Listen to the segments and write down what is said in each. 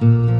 Mm-hmm.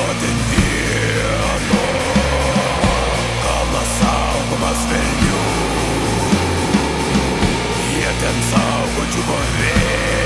vienodai vienu Kalnas saugomas velnių Jie ten saugo čiubo vėjai